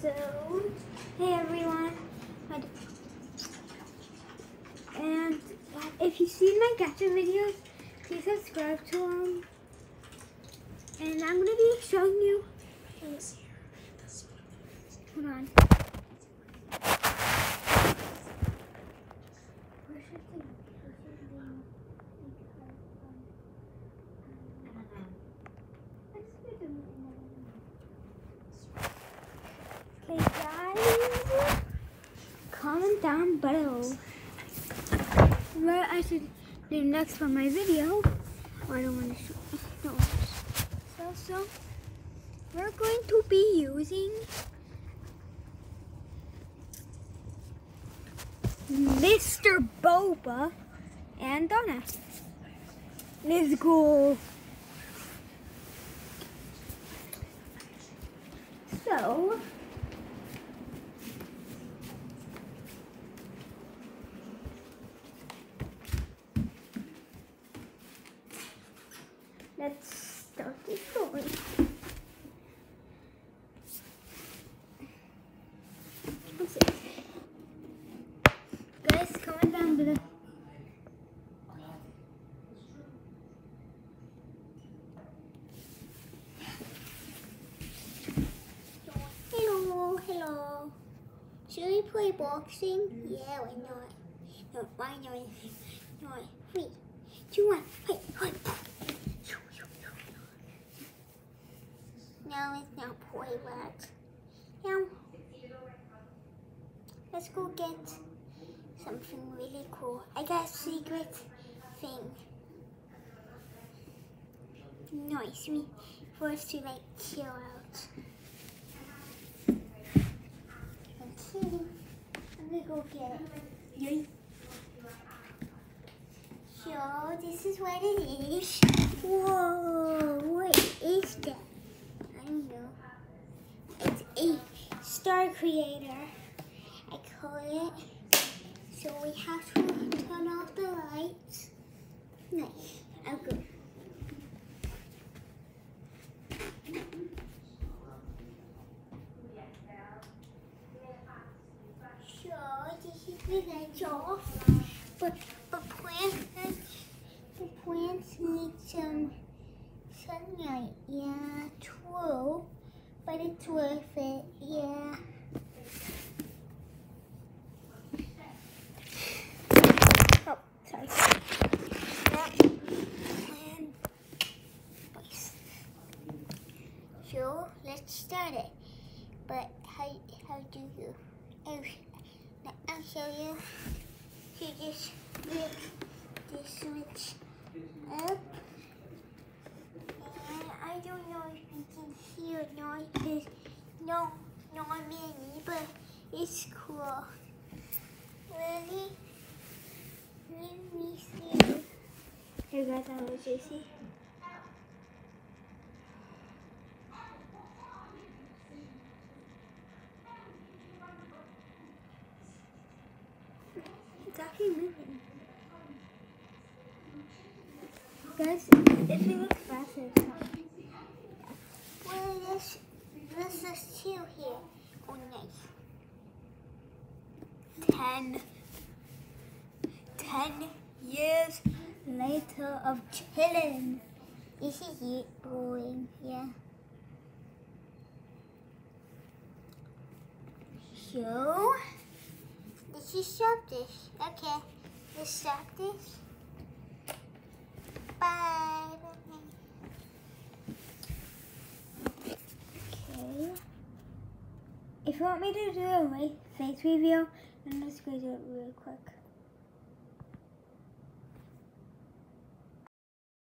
So, hey everyone. And if you've seen my gacha videos, please subscribe to them. And I'm going to be showing you. Hold on. Okay, guys, down below what I should do next for my video. Oh, I don't want to show. No. So, so, we're going to be using Mr. Boba and Donna. Let's go. So, let's start this story. Guys, comment down below. Hello, hello. Should we play boxing? Yeah, why not? No, why not? No, three, two, one, fight, fight. No, it's not that. Now, let's go get something really cool. I got a secret thing. Nice, me for us to like chill out. Okay, I'm gonna go get it. Yay. So this is what it is. Whoa, what is that? I don't know. It's a star creator. I call it. So we have to turn off the lights. Nice. Oh, good. So this is the lights off. But but plants the plants need some sunlight. Yeah. But it's worth it. Yeah. Oh. So let's start it. But how how do you? Oh, I'll show you. So just lift the switch up. I don't know if you can see or not. There's no not many, but it's cool. Really? Let me see. Hey guys, I'm with JC. It's actually moving. Guys, if you look faster, it's not. Well, this, this is two here. Oh, nice. Ten. Ten years later of chilling. This is it, boring, yeah. So, let's just stop this. Okay, let's stop this. Bye. Okay. If you want me to do a face review, I'm just going to do it real quick.